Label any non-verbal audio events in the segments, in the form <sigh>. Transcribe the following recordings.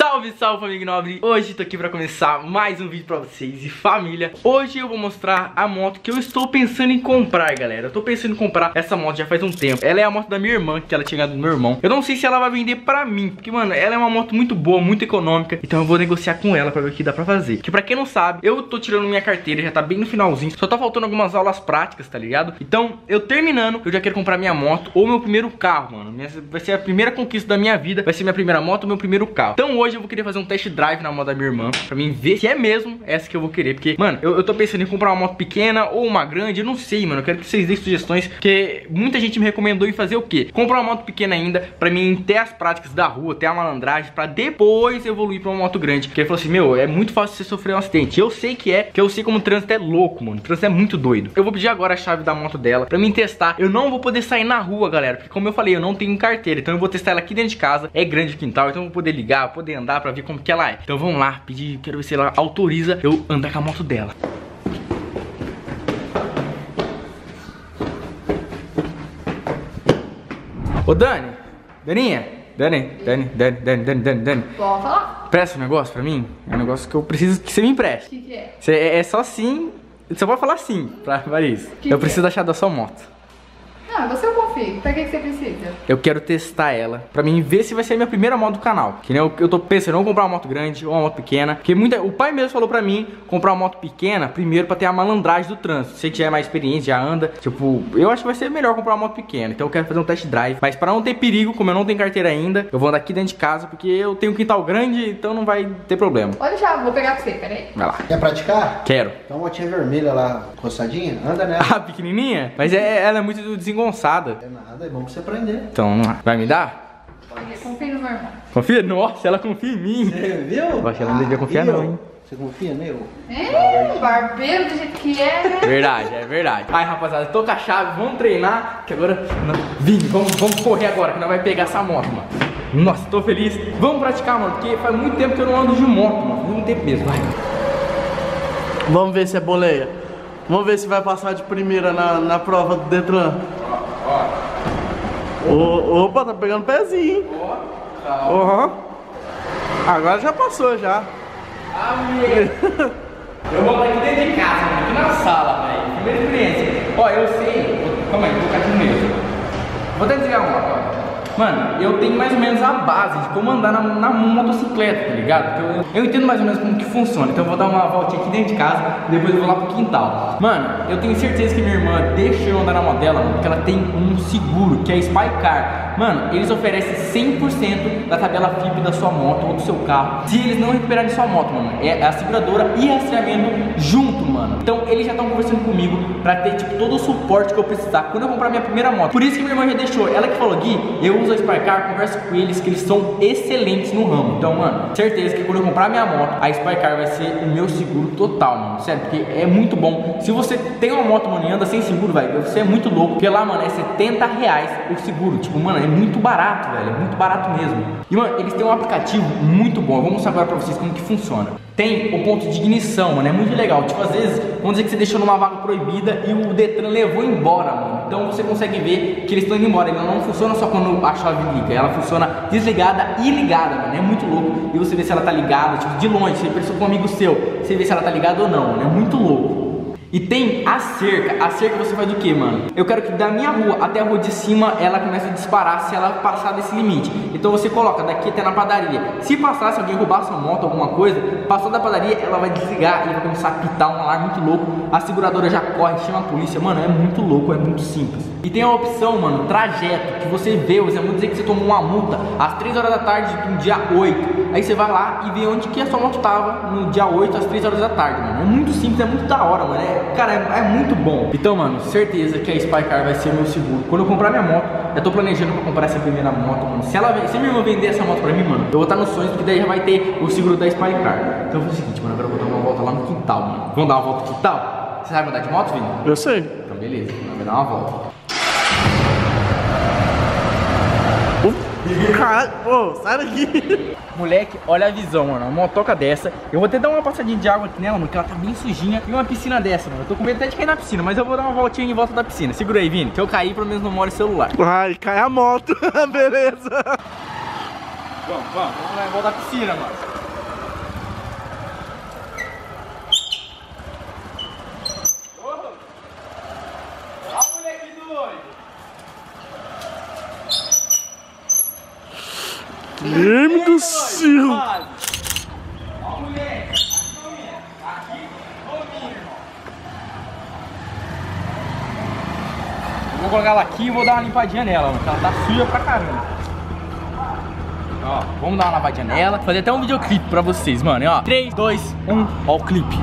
Salve, salve família nobre! Hoje tô aqui pra começar mais um vídeo pra vocês e família. Hoje eu vou mostrar a moto que eu estou pensando em comprar, galera. Eu tô pensando em comprar essa moto já faz um tempo. Ela é a moto da minha irmã, que ela tinha ganhado do meu irmão. Eu não sei se ela vai vender pra mim Porque, mano, ela é uma moto muito boa, muito econômica. Então eu vou negociar com ela pra ver o que dá pra fazer. Que pra quem não sabe, eu tô tirando minha carteira, já tá bem no finalzinho. Só tá faltando algumas aulas práticas, tá ligado? Então, eu terminando, eu já quero comprar minha moto Ou meu primeiro carro, mano. Vai ser a primeira conquista da minha vida. Vai ser minha primeira moto ou meu primeiro carro. Então hoje eu vou querer fazer um test drive na moto da minha irmã Pra mim ver se é mesmo essa que eu vou querer Porque, mano, eu, eu tô pensando em comprar uma moto pequena ou uma grande Eu não sei, mano, eu quero que vocês deem sugestões Porque muita gente me recomendou em fazer o quê? Comprar uma moto pequena ainda Pra mim ter as práticas da rua, ter a malandragem Pra depois evoluir pra uma moto grande Porque ele falou assim, meu, é muito fácil você sofrer um acidente Eu sei que é, que eu sei como o trânsito é louco, mano O trânsito é muito doido Eu vou pedir agora a chave da moto dela Pra mim testar Eu não vou poder sair na rua, galera Porque como eu falei, eu não tenho carteira Então eu vou testar ela aqui dentro de casa É grande o quintal, então eu vou poder ligar, poder andar pra ver como que ela é. Então vamos lá, pedir, quero ver se ela autoriza eu andar com a moto dela. Ô Dani, Daninha, Dani, Dani, Dani, Dani, Dani, Dani, Dani. Pode falar? Presta um negócio pra mim, é um negócio que eu preciso que você me O empreste. Que, que é? Você, é só sim, você pode falar sim pra, isso. Que Eu que preciso é? da chave da sua moto Ah, você eu confio. Pra que, que você precisa? Eu quero testar ela pra mim ver se vai ser a minha primeira moto do canal. Que nem eu, eu tô pensando em comprar uma moto grande ou uma moto pequena. Porque muita, o pai mesmo falou pra mim comprar uma moto pequena primeiro pra ter a malandragem do trânsito. Já é mais experiente, já anda. Tipo, eu acho que vai ser melhor comprar uma moto pequena. Então eu quero fazer um test drive. Mas pra não ter perigo, como eu não tenho carteira ainda, eu vou andar aqui dentro de casa porque eu tenho um quintal grande, então não vai ter problema. Pode deixar, vou pegar pra você, peraí. Vai lá. Quer praticar? Quero. Então uma motinha vermelha lá, coçadinha, anda nela. <laughs> Ah, pequenininha? Mas é, ela é muito desengonçada. Não é nada, é bom pra você aprender. Então. Vai me dar? Confia no meu irmão. Confia? Nossa, ela confia em mim. Você viu? Eu acho que ela não devia confiar não, hein? Você confia nele? Barbeiro do jeito que é, né? Verdade, é verdade. Ai, rapaziada, tô com a chave, vamos treinar. Que agora. Não, Vini, vamos, vamos correr agora, que nós vai pegar essa moto, mano. Nossa, tô feliz. Vamos praticar, mano, porque faz muito tempo que eu não ando de moto, mano. Muito tempo mesmo, vai. Vamos ver se é boleia. Vamos ver se vai passar de primeira na, na prova do Detran. Opa, tá pegando pezinho, hein? Aham. Agora já passou já. Amiga. <laughs> Eu vou aqui dentro de casa, aqui na sala, velho. Primeira experiência. Ó, eu sei. Calma aí, vou colocar aqui no meio. Vou até desligar uma, ó. Mano, eu tenho mais ou menos a base de como andar na, na motocicleta, tá ligado? Porque eu, eu entendo mais ou menos como que funciona. Então eu vou dar uma voltinha aqui dentro de casa depois eu vou lá pro quintal. Mano, eu tenho certeza que minha irmã deixa eu andar na moto dela, mano, porque ela tem um seguro, que é Spycar. Mano, eles oferecem 100% da tabela FIP da sua moto ou do seu carro. Se eles não recuperarem sua moto, mano, é a seguradora e rastreamento junto, mano. Então eles já estão conversando comigo pra ter, tipo, todo o suporte que eu precisar quando eu comprar minha primeira moto. Por isso que minha irmã já deixou. Ela que falou, Gui, eu uso a Spycar, converso com eles, que eles são excelentes no ramo. Então, mano, certeza que quando eu comprar minha moto, a Spycar vai ser o meu seguro total, mano. Sério, porque é muito bom. Se você tem uma moto, mano, e anda sem seguro, velho, você é muito louco. Porque lá, mano, é 70 reais o seguro. Tipo, mano, é muito barato, velho. É muito barato mesmo. E, mano, eles têm um aplicativo muito bom. Eu vou mostrar agora pra vocês como que funciona. Tem o ponto de ignição, mano. É muito legal. Tipo, às vezes, vamos dizer que você deixou numa vaga proibida e o Detran levou embora, mano. Então você consegue ver que eles estão indo embora. Ela não funciona só quando a chave liga. Ela funciona desligada e ligada, mano. É muito louco. E você vê se ela tá ligada, tipo, de longe. Você pensou com um amigo seu. Você vê se ela tá ligada ou não, mano. É muito louco. E tem a cerca. A cerca você faz o que, mano? Eu quero que da minha rua até a rua de cima ela comece a disparar se ela passar desse limite. Então você coloca daqui até na padaria. Se passar, se alguém roubar sua moto, alguma coisa, passou da padaria, ela vai desligar e vai começar a pitar um alarme muito louco. A seguradora já corre, chama a polícia. Mano, é muito louco, é muito simples. E tem a opção, mano, trajeto, que você vê, exemplo, vamos dizer que você tomou uma multa às 3 horas da tarde do dia 8. Aí você vai lá e vê onde que a sua moto tava no dia 8 às 3 horas da tarde, mano. É muito simples, é muito da hora, mano. É, cara, é, é muito bom. Então, mano, certeza que a Spycar vai ser meu seguro. Quando eu comprar minha moto, eu tô planejando pra comprar essa primeira moto, mano. Se ela se minha irmã vender essa moto pra mim, mano, eu vou estar nos sonhos, porque daí já vai ter o seguro da Spycar. Então eu vou o seguinte, mano, agora eu vou dar uma volta lá no quintal, mano. Vamos dar uma volta no quintal? Você sabe andar de moto, Vini? Eu sei. Então beleza, vai dar uma volta. <laughs> Caralho, pô, sai daqui. Moleque, olha a visão, mano. Uma motoca dessa. Eu vou até dar uma passadinha de água aqui nela, mano, que ela tá bem sujinha. E uma piscina dessa, mano. Eu tô com medo até de cair na piscina, mas eu vou dar uma voltinha em volta da piscina. Segura aí, Vini. Se eu cair, pelo menos não molho o celular. Ai, cai a moto. <laughs> Beleza. Vamos, vamos. Vamos lá em volta da piscina, mano. Ô! Olha o moleque doido! Meu do céu! Olha o moleque! Aqui não minha. Aqui não minha, irmão. Eu Vou colocar ela aqui e vou dar uma limpadinha nela, porque Ela tá suja pra caramba. Ó, vamos dar uma lavadinha nela. Fazer até um videoclipe pra vocês, mano. E, ó, 3, 2, 1, ó o clipe.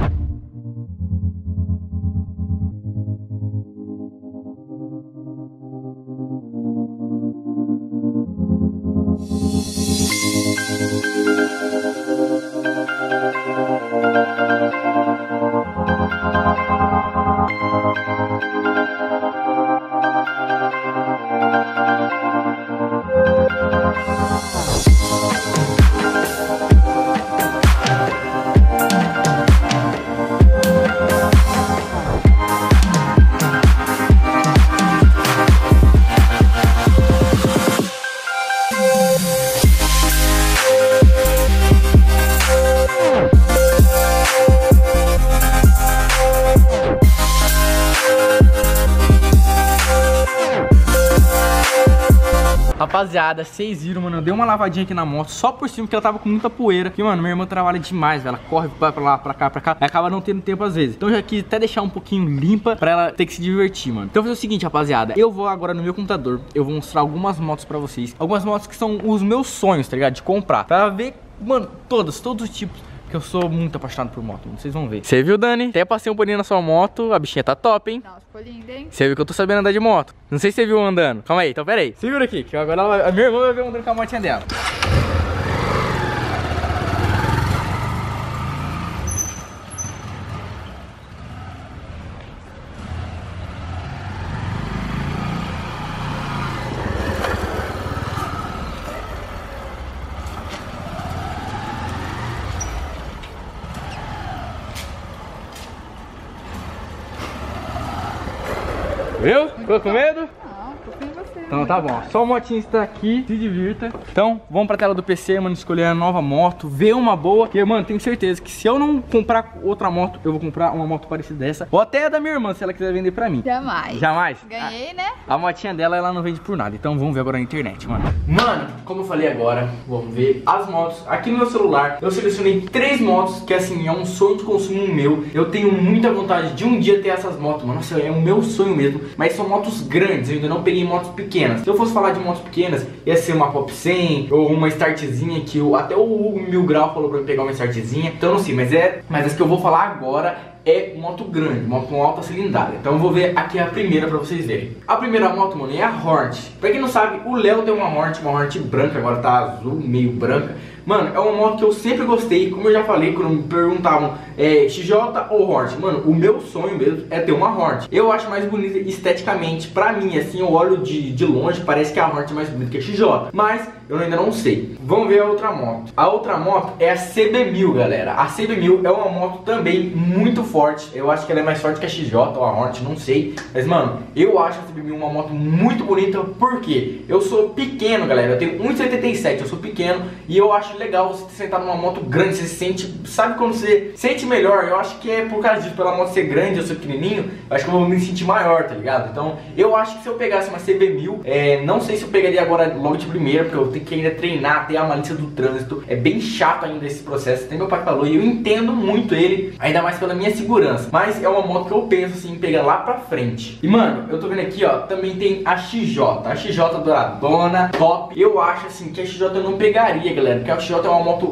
Rapaziada, vocês viram, mano, eu dei uma lavadinha aqui na moto Só por cima, porque ela tava com muita poeira. Porque, mano, minha irmã trabalha demais, velho Ela corre pra lá, pra cá, pra cá E acaba não tendo tempo às vezes. Então eu já quis até deixar um pouquinho limpa Pra ela ter que se divertir, mano. Então eu vou fazer o seguinte, rapaziada Eu vou agora no meu computador Eu vou mostrar algumas motos pra vocês Algumas motos que são os meus sonhos, tá ligado? De comprar Pra ver, mano, todas, todos os tipos que eu sou muito apaixonado por moto, vocês vão ver. Você viu, Dani? Até passei um paninho na sua moto, a bichinha tá top, hein? Nossa, ficou linda, hein? Você viu que eu tô sabendo andar de moto. Não sei se você viu andando. Calma aí, então pera aí. Segura aqui, que agora ela vai- a minha irmã vai ver andando com a motinha dela. Viu? Ficou com medo? Não, confio em você. Então tá bom, só o motinho está aqui, se divirta. Então, vamos pra tela do PC, mano, escolher a nova moto, ver uma boa. E, mano, tenho certeza que se eu não comprar outra moto, eu vou comprar uma moto parecida dessa. Ou até a da minha irmã, se ela quiser vender pra mim. Jamais. Jamais? Ganhei, né? A motinha dela, ela não vende por nada. Então vamos ver agora na internet, mano. Mano, como eu falei agora, vamos ver as motos. Aqui no meu celular, eu selecionei três motos que, assim, é um sonho de consumo meu. Eu tenho muita vontade de um dia ter essas motos, mano. Nossa, é o meu sonho mesmo. Mas são motos grandes, eu ainda não peguei motos pequenas. Se eu fosse falar de motos pequenas, ia ser uma Pop 100 ou uma Startzinha que eu, até o Hugo Mil Grau falou pra eu pegar uma Startzinha. Então não sei, mas é. Mas as que eu vou falar agora é moto grande, moto com alta cilindrada. Então eu vou ver aqui a primeira pra vocês verem. A primeira moto, mano, é a Hornet. Pra quem não sabe, o Léo tem uma Hornet, uma Hornet branca, agora tá azul, meio branca. Mano, é uma moto que eu sempre gostei, como eu já falei, quando me perguntavam é, XJ ou Hornet. Mano, o meu sonho mesmo é ter uma Hornet. Eu acho mais bonita esteticamente, pra mim, assim, eu olho de, de longe, parece que a Hornet é mais bonita que a XJ. Mas eu ainda não sei. Vamos ver a outra moto. A outra moto é a CB1000, galera. A CB1000 é uma moto também muito forte. Eu acho que ela é mais forte que a XJ ou a Hornet, não sei. Mas, mano, eu acho a CB1000 uma moto muito bonita. Por quê? Eu sou pequeno, galera. Eu tenho 1,77. Eu sou pequeno. E eu acho legal você sentar numa moto grande. Você se sente... Sabe quando você sente melhor? Eu acho que é por causa disso. Pela moto ser grande, eu sou pequenininho. Eu acho que eu vou me sentir maior, tá ligado? Então, eu acho que se eu pegasse uma CB1000... É, não sei se eu pegaria agora logo de primeira. Porque eu tenho que ainda treinar. Ter a malícia do trânsito. É bem chato ainda esse processo. Tem meu pai falou. E eu entendo muito ele. Ainda mais pela minha segurança. Mas é uma moto que eu penso assim em pegar lá pra frente. E mano, eu tô vendo aqui, ó, também tem a XJ. A XJ douradona, top. Eu acho assim que a XJ eu não pegaria, galera, porque a É uma moto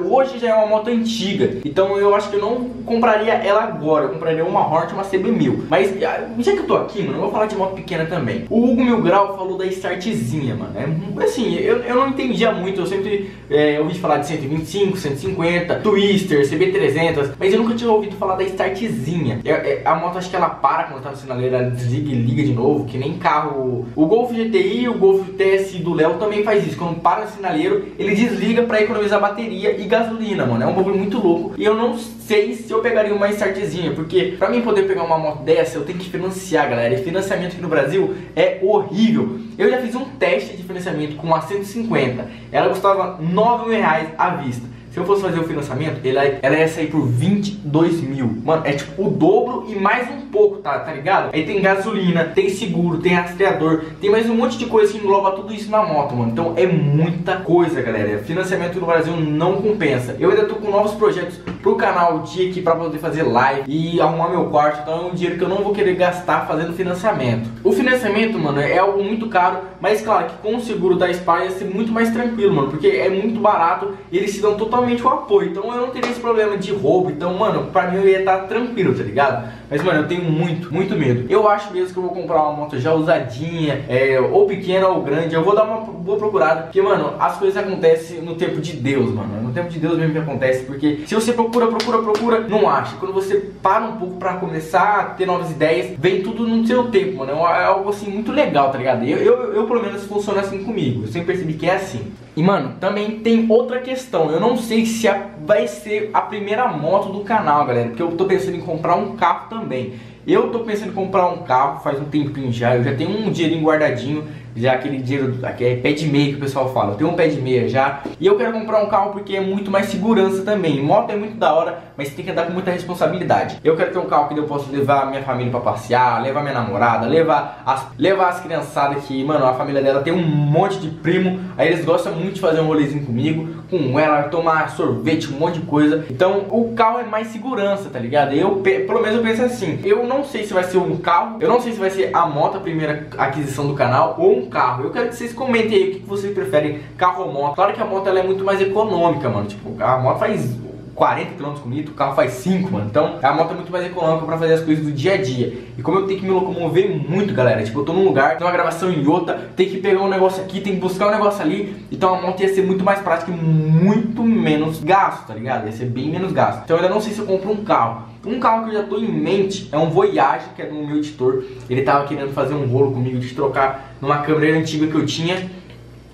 hoje já é uma moto antiga. Então eu acho que eu não compraria ela agora. Eu compraria uma Hornet, uma CB1000. Mas ah, já que eu tô aqui, mano, eu vou falar de moto pequena também. O Hugo Mil Grau falou da Startzinha, mano. É assim, eu, eu não entendia muito, eu sempre é, ouvi falar de 125, 150, Twister, CB300, mas eu nunca tinha ouvido falar da Startzinha. É- é- a moto acho que ela para quando tá no sinaleiro, ela desliga e liga de novo, que nem carro. O Golf GTI o Golf TS do Léo também faz isso. Quando para no sinaleiro, ele desliga pra economizar bateria e gasolina, mano. É um bagulho muito louco. E eu não sei se eu pegaria uma startzinha, porque pra mim poder pegar uma moto dessa, eu tenho que financiar, galera. E financiamento aqui no Brasil é horrível. Eu já fiz um teste de financiamento com a 150. Ela custava 9 mil reais à vista. Se eu fosse fazer o financiamento, ela, ela ia sair por 22 mil. Mano, é tipo o dobro e mais um pouco, tá, tá ligado? Aí tem gasolina, tem seguro, tem rastreador, tem mais um monte de coisa que engloba tudo isso na moto, mano. Então é muita coisa, galera. Financiamento no Brasil não compensa. Eu ainda tô com novos projetos pro canal de aqui pra poder fazer live e arrumar meu quarto. Então é um dinheiro que eu não vou querer gastar fazendo financiamento. O financiamento, mano, é algo muito caro, mas claro que com o seguro da Spy ia ser muito mais tranquilo, mano, porque é muito barato e eles se dão totalmente o apoio. Então eu não teria esse problema de roubo. Então, mano, pra mim eu ia estar tranquilo, tá ligado? Mas, mano, eu tenho muito, muito medo. Eu acho mesmo que eu vou comprar uma moto já usadinha, é, ou pequena ou grande. Eu vou dar uma boa procurada. Porque, mano, as coisas acontecem no tempo de Deus, mano. No tempo de Deus mesmo que acontece. Porque se você procura, procura, procura, não acha. Quando você para um pouco pra começar a ter novas ideias, vem tudo no seu tempo, mano. É algo assim muito legal, tá ligado? Eu, eu, eu pelo menos funciona assim comigo. Eu sempre percebi que é assim. E mano, também tem outra questão. Eu não sei se a, vai ser a primeira moto do canal, galera. Porque eu tô pensando em comprar um carro também. Eu tô pensando em comprar um carro faz um tempinho já. Eu já tenho um dinheirinho guardadinho já aquele dinheiro, aquele pé de meia que o pessoal fala. Eu tenho um pé de meia já. E eu quero comprar um carro porque é muito mais segurança também. Moto é muito da hora, mas tem que andar com muita responsabilidade. Eu quero ter um carro que eu possa levar minha família para passear, levar minha namorada, levar as, levar as criançadas que, mano, a família dela tem um monte de primo. Aí eles gostam muito de fazer um rolezinho comigo, com ela, tomar sorvete, um monte de coisa. Então o carro é mais segurança, tá ligado? Eu, pelo menos eu penso assim. Eu não sei se vai ser um carro, eu não sei se vai ser a moto a primeira aquisição do canal ou um carro. Eu quero que vocês comentem aí o que vocês preferem, carro ou moto. Claro que a moto ela é muito mais econômica, mano. Tipo, a moto faz 40 km com litro, o carro faz 5, mano. Então a moto é muito mais econômica pra fazer as coisas do dia a dia. E como eu tenho que me locomover muito, galera, tipo, eu tô num lugar, tem uma gravação em outra, tem que pegar um negócio aqui, tem que buscar um negócio ali. Então a moto ia ser muito mais prática e muito menos gasto, tá ligado? Ia ser bem menos gasto. Então eu ainda não sei se eu compro um carro. Um carro que eu já tô em mente é um Voyage, que é do meu editor. Ele tava querendo fazer um rolo comigo de trocar numa câmera antiga que eu tinha.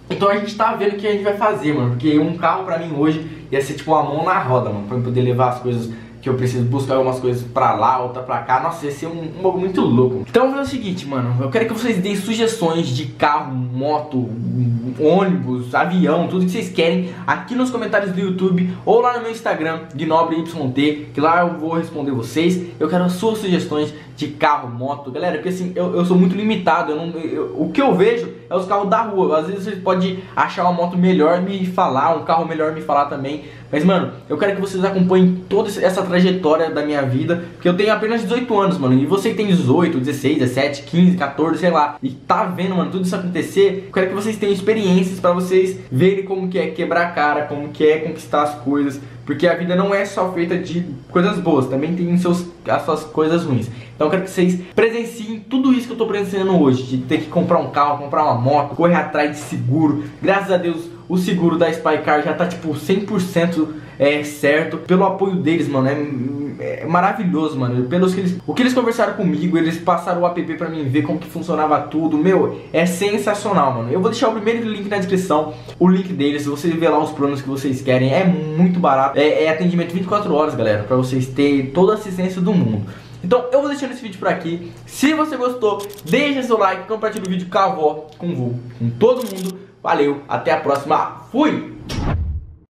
Então a gente tá vendo o que a gente vai fazer, mano. Porque um carro pra mim hoje ia ser tipo uma mão na roda, mano. Pra eu poder levar as coisas que eu preciso buscar algumas coisas pra lá, outra pra cá. Nossa, ia ser um, um bagulho muito louco. Então é o seguinte, mano. Eu quero que vocês deem sugestões de carro, moto, ônibus, avião, tudo que vocês querem aqui nos comentários do YouTube ou lá no meu Instagram, GnobreYT, que lá eu vou responder vocês. Eu quero as suas sugestões de carro, moto, galera, porque assim, eu, eu sou muito limitado, eu não, eu, o que eu vejo é os carros da rua, às vezes você pode achar uma moto melhor me falar, um carro melhor me falar também, mas mano, eu quero que vocês acompanhem toda essa trajetória da minha vida, porque eu tenho apenas 18 anos, mano, e você que tem 18, 16, 17, 15, 14, sei lá, e tá vendo, mano, tudo isso acontecer, eu quero que vocês tenham experiências para vocês verem como que é quebrar a cara, como que é conquistar as coisas, porque a vida não é só feita de coisas boas, também tem seus, as suas coisas ruins. Então eu quero que vocês presenciem tudo isso que eu tô presenciando hoje, de ter que comprar um carro, comprar uma moto, correr atrás de seguro. Graças a Deus, o seguro da Spycar já tá tipo 100% é, certo. Pelo apoio deles, mano, é, é, maravilhoso, mano. Pelos que eles, o que eles conversaram comigo, eles passaram o app pra mim ver como que funcionava tudo. Meu, é sensacional, mano. Eu vou deixar o primeiro link na descrição, o link deles, você vê lá os planos que vocês querem. É muito barato. É, é atendimento 24 horas, galera, pra vocês terem toda a assistência do mundo. Então eu vou deixando esse vídeo por aqui. Se você gostou, deixa seu like, compartilha o vídeo com a avó, com o vô, com todo mundo. Valeu, até a próxima. Fui!